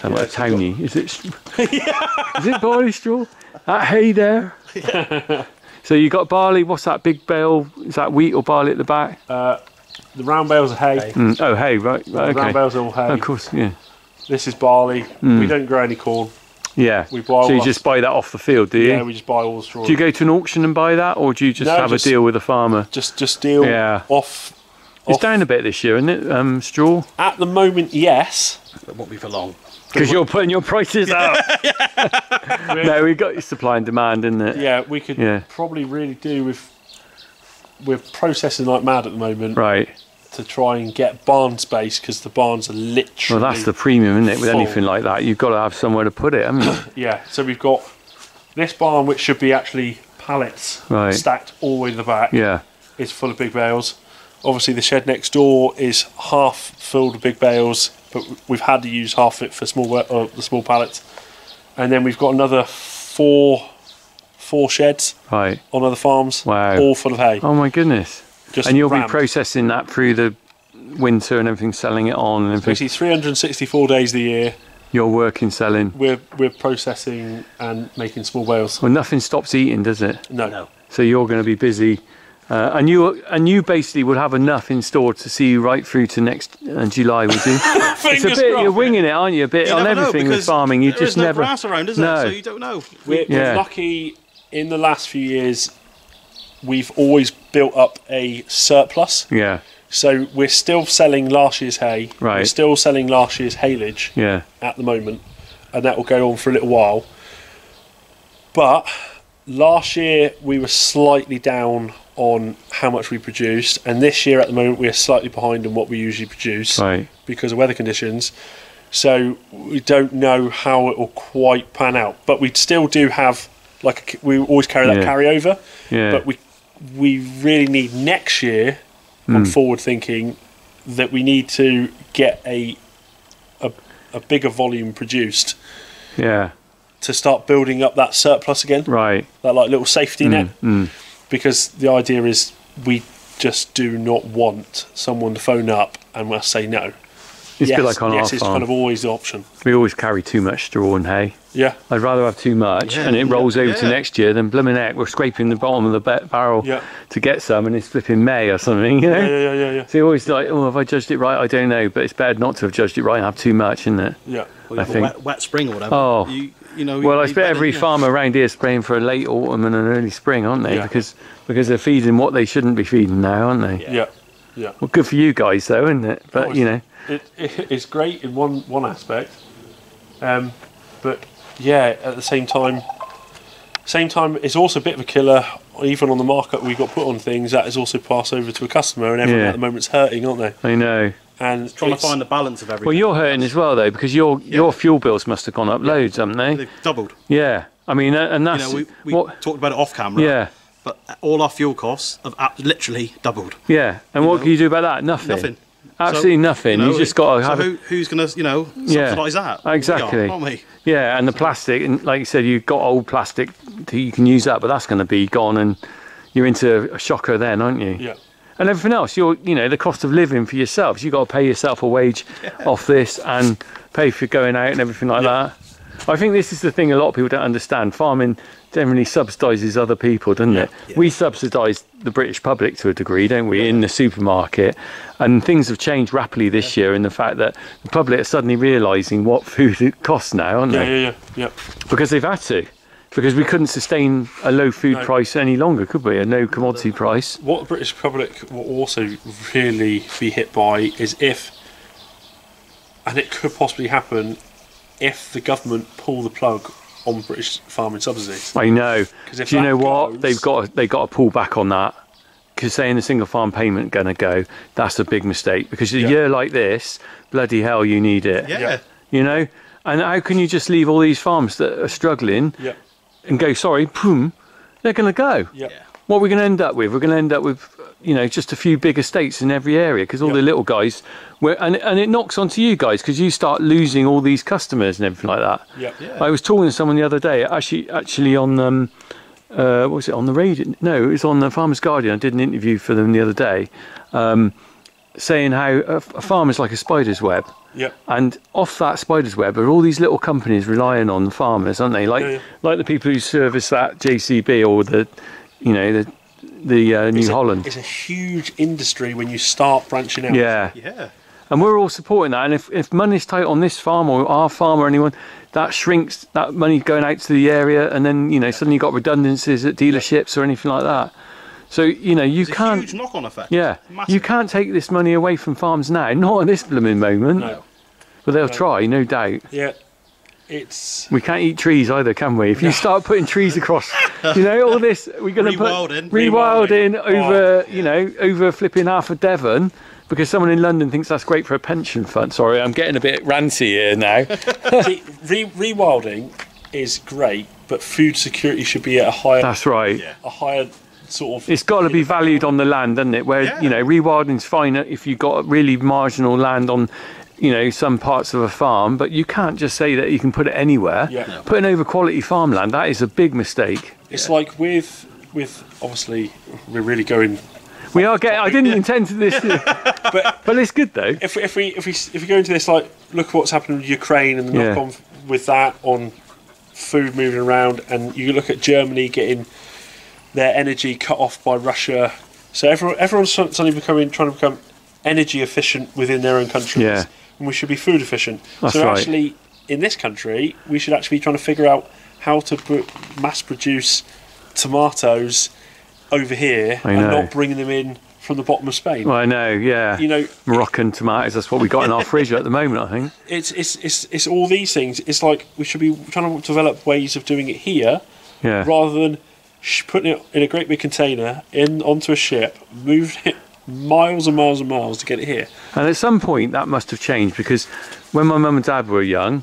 Sound like it's Tony. Is it? Is it barley straw? That hay there. Yeah. so you got barley. What's that big bale? Is that wheat or barley at the back? Uh, the round bales are hay. Mm, oh, hay. Right. The right round bales are all hay. Of course. Yeah. This is barley. We don't grow any corn. Yeah. We buy so you just buy that off the field, do you? Yeah, we just buy all the straw. do you go to an auction and buy that, or do you just No, have just- a deal with a farmer? just just deal Yeah. off. It's off- down a bit this year, isn't it? Um, straw. At the moment, yes. It won't be for long. Because you're putting your prices up. no, we got your supply and demand, isn't it? Yeah, we could Yeah. probably really do with. We're processing like mad at the moment Right. To try and get barn space because the barns are literally. Well, that's the premium, isn't it? With full. anything like that, you've got to have somewhere to put it, haven't you? Yeah, so we've got this barn, which should be actually pallets Right. stacked all the way to the back, yeah. is full of big bales. Obviously, the shed next door is half filled with big bales, but we've had to use half of it for small uh, the small pallets. And then we've got another four four sheds Right. on other farms, Wow. all full of hay. Oh my goodness. Just and you'll rammed. be processing that through the winter and everything, selling it on and everything. Basically, 364 days of the year, You're working, selling. we're we're processing and making small bales. Well, nothing stops eating, does it? No, No. So you're going to be busy. Uh, and you and you basically would have enough in store to see you right through to next uh, July, would you? it's a Fingers bit you're winging it, aren't you? A bit You on everything with farming. You there just is no never. grass around, is No. there? So you don't know. We're, Yeah. we're lucky in the last few years, we've always built up a surplus. Yeah, So we're still selling last year's hay. Right. We're still selling last year's haylage yeah, at the moment, and that will go on for a little while. But last year we were slightly down on how much we produced, and this year at the moment we are slightly behind on what we usually produce right. because of weather conditions. So we don't know how it will quite pan out, but we still do have like we always carry that Yeah. carryover. Yeah, But we we really need next year on forward thinking that we need to get a a, a bigger volume produced yeah, to start building up that surplus again, right. that like little safety net. mm. Because the idea is we just do not want someone to phone up and we'll say no. It's yes, a bit like on yes, our it's farm. kind of always the option. We always carry too much straw and hay. Yeah, I'd rather have too much, Yeah, and it yeah, rolls over to next year than blooming heck. We're scraping the bottom of the barrel Yeah. to get some, and it's flipping May or something. You know. yeah, yeah, yeah, yeah. So you're always like, oh, have I judged it right? I don't know, but it's better not to have judged it right and have too much, isn't it? yeah. Well, I think- wet, wet spring or whatever. Oh. You, you know. Well, I you expect every you farmer around here spraying for a late autumn and an early spring, aren't they? Yeah. Because because they're feeding what they shouldn't be feeding now, aren't they? Yeah, yeah. Well, good for you guys, though, isn't it? But Oh, you know, it, it, it's great in one one aspect, um, but yeah, at the same time, same time, it's also a bit of a killer. Even on the markup we got put on things, that is also passed over to a customer, and everyone Yeah. at the moment's hurting, aren't they? I know. And it's Trying to find the balance of everything. Well, you're hurting as well, though, because your your fuel bills must have gone up loads, haven't they? They've doubled. Yeah. I mean, and You know, we, we what. talked about it off camera. Yeah, But all our fuel costs have literally doubled. yeah. And what know, can you do about that? Nothing. Nothing. Absolutely So, nothing. You, know, just got to so have. who, who's going to, you know, Yeah, subsidise that? exactly. Are, aren't we? Yeah, and the plastic, and like you said, you've got old plastic, you can use that, but that's going to be gone, and you're into a shocker then, aren't you? Yeah. And everything else, you're, you know, the cost of living for yourselves, you've got to pay yourself a wage off this and pay for going out and everything like Yeah. that. I think this is the thing a lot of people don't understand. Farming generally subsidises other people, doesn't it? Yeah. We subsidise the British public to a degree, don't we, in the supermarket? And things have changed rapidly this year in the fact that the public are suddenly realising what food it costs now, aren't Yeah, they? yeah, yeah, yeah. because they've had to because we couldn't sustain a low food No. price any longer could we a no commodity price What the British public will also really be hit by is if, and it could possibly happen, if the government pull the plug on British farming subsidies. i know 'Cause if do you that know what goes- they've got they've got to pull back on that because saying the single farm payment going to go that's a big mistake because a Yeah. year like this bloody hell you need it Yeah. Yeah. you know and how can you just leave all these farms that are struggling Yeah, and go sorry boom they're going to go yeah, Yeah. what we're going to end up with, we're going to end up with, you know, just a few big estates in every area because all Yeah. the little guys, were, and and it knocks onto you guys because you start losing all these customers and everything like that. yeah, Yeah. I was talking to someone the other day, actually, actually on um, uh, what was it on the radio? No, it was on the Farmers Guardian. I did an interview for them the other day, um, saying how a, a farm is like a spider's web. yeah, And off that spider's web are all these little companies relying on farmers, aren't they? Like Yeah, yeah. like the people who service that JCB or the, you know, the the uh, New It's a- Holland. It's a huge industry when you start branching out. Yeah, Yeah. and we're all supporting that. And if if money's tight on this farm or our farm or anyone, that shrinks that money going out to the area, and then you know suddenly you've got redundancies at dealerships or anything like that. So you know you It's can't. huge knock-on effect. Yeah, Massive. you can't take this money away from farms now. Not at this blooming moment. No. But they'll try, no doubt. Yeah. It's We can't eat trees either, can we? If you start putting trees across, you know, all this, we're going to put Rewilding. rewilding Rewilding. over, oh, you know, over flipping half of Devon because someone in London thinks that's great for a pension fund. Sorry, I'm getting a bit ranty here now. see, re- rewilding is great, but food security should be at a higher, that's right. Yeah. a higher sort of. It's got to be valued on the land, doesn't it? Where Yeah. you know, rewilding's fine if you've got really marginal land on, you know, some parts of a farm, but you can't just say that you can put it anywhere. Yeah. No. Putting over quality farmland, that is a big mistake. It's like with with obviously we're really going. We are getting. I didn't intend to this, But but it's good though. if we, if we if we if we go into this like look what's happening with Ukraine and the Yeah. knock on with that on food moving around, and you look at Germany getting their energy cut off by Russia. So everyone everyone's suddenly becoming trying to become energy efficient within their own countries. Yeah. And we should be food efficient. That's so right. actually, in this country, we should actually be trying to figure out how to put, mass produce tomatoes over here and not bringing them in from the bottom of Spain. Well, I know, yeah. You know, Moroccan tomatoes. That's what we got in our fridge at the moment. I think. it's it's it's it's all these things. It's like we should be trying to develop ways of doing it here Yeah. rather than putting it in a great big container in onto a ship, moving it miles and miles and miles to get it here. And at some point that must have changed because when my mum and dad were young,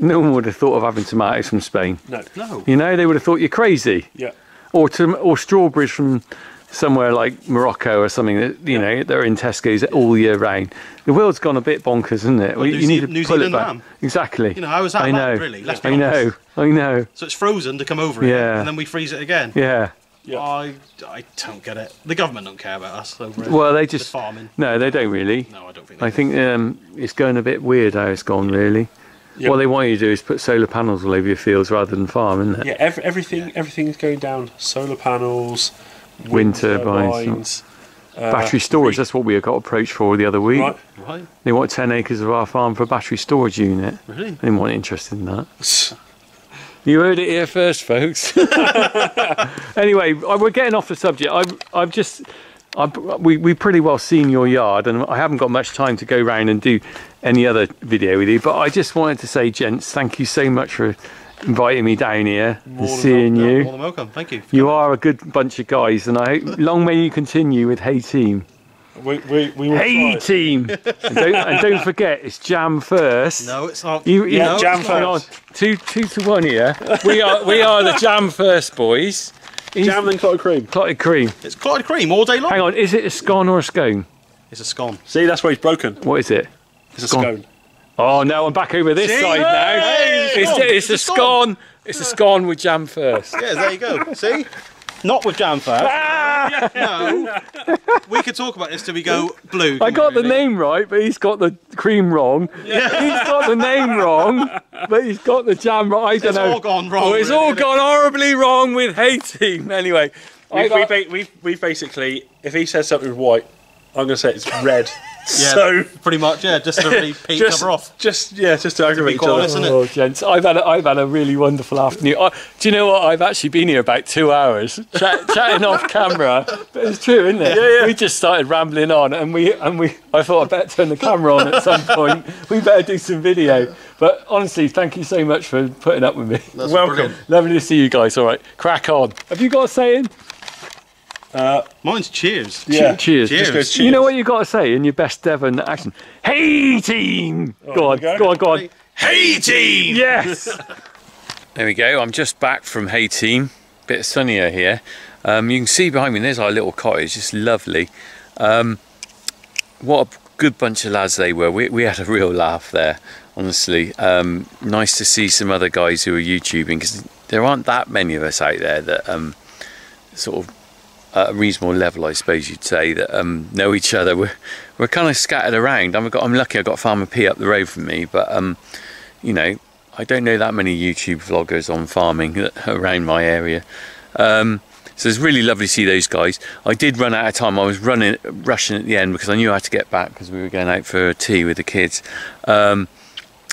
no one would have thought of having tomatoes from Spain. No, No. You know, they would have thought you're crazy. yeah, Or to, or strawberries from somewhere like Morocco or something that you know they're in Tesco's all year round. The world's gone a bit bonkers, isn't it? Well, you New need to New pull it Zealand back. lamb. Exactly. You know, how is that I know. bad, really? Let's be I know. I know. So it's frozen to come over Yeah. here, and then we freeze it again. Yeah. Yeah. I, I don't get it. The government don't care about us over here. Well, they The just farming. no, they don't really. No, I don't think. They I think um, it's going a bit weird how it's gone, really. Yeah. What they want you to do is put solar panels all over your fields rather than farm, isn't it? yeah, ev- everything everything's going down. Solar panels, Wind turbines, uh, battery storage, that's what we got approached for the other week. Right, Right? They want 10 acres of our farm for a battery storage unit. Really? Anyone interested in that? You heard it here first, folks. anyway, we're getting off the subject. I've, I've just, I've, we, we've pretty well seen your yard, and I haven't got much time to go round and do any other video with you. But I just wanted to say, gents, thank you so much for inviting me down here and More than seeing welcome. you. More than welcome. Thank you. You are a good bunch of guys, and I hope long may you continue with Hay Team. We, we, we Hey try. team, and don't, and don't forget it's jam first. No, it's not. You, you Yeah, know, jam hang on, first. two two to one here. We are we are the jam first boys. He's Jam then clotted cream. clotted cream. It's clotted cream all day long. Hang on, is it a scone or a scone? It's a scone. See, that's where he's broken. What is it? It's a Scone. scone. Oh no, I'm back over this See? side now. Hey, it's, scone. it's, a It's a scone. It's a scone with jam first. Yeah, there you go. See? Not with jam first. Ah! No. We could talk about this till we go blue. I got we, the really? name right, but he's got the cream wrong. He's got the name wrong, but he's got the jam right. I don't It's know. all gone wrong. Oh, it's really, all isn't it? gone horribly wrong with Hay Team. Anyway, I We've, got- we ba- we've, we've basically, if he says something with white, I'm going to say it's red. Yeah, so pretty much, yeah, just to really paint just, cover off. just yeah, just to aggravate each quite other. honest, isn't it? Oh, gents, I've had a, I've had a really wonderful afternoon. I, do you know what? I've actually been here about two hours chat, chatting off camera. But it's true, isn't it? Yeah, yeah. We just started rambling on, and we and we. I thought I better turn the camera on at some point. We better do some video. But honestly, thank you so much for putting up with me. That's Welcome. brilliant. Lovely to see you guys. All right, crack on. Have you got a saying? Mine's cheers. Yeah. Cheers. Cheers. Just goes You know what you've got to say in your best Devon accent? Hey team! go on, there we go. go on, go on. Hey, team! Yes. there we go. I'm just back from Hay Team. Bit sunnier here. Um, you can see behind me. There's our little cottage. It's lovely. Um, what a good bunch of lads they were. We, we had a real laugh there. Honestly, um, nice to see some other guys who are YouTubing because there aren't that many of us out there that um, sort of at a reasonable level, I suppose you'd say, that um, know each other. We're, we're kind of scattered around. I'm, got, I'm lucky I got Farmer P up the road from me, but um, you know, I don't know that many YouTube vloggers on farming around my area. Um, so it's really lovely to see those guys. I did run out of time. I was running, rushing at the end because I knew I had to get back because we were going out for tea with the kids. Um,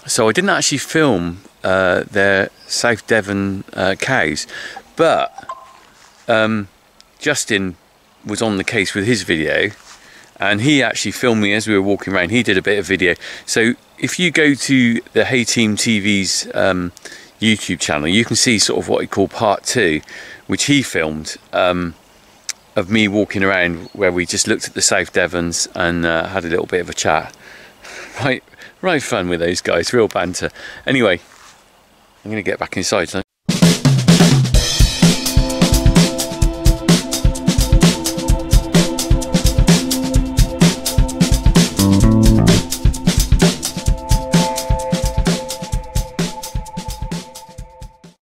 so I didn't actually film uh, their South Devon uh, cows, but um, Justin was on the case with his video and he actually filmed me as we were walking around. He did a bit of video. So if you go to the Hay Team TV's um, YouTube channel, you can see sort of what he called part two, which he filmed um, of me walking around where we just looked at the South Devons and uh, had a little bit of a chat. Right, right fun with those guys, real banter. Anyway, I'm going to get back inside. So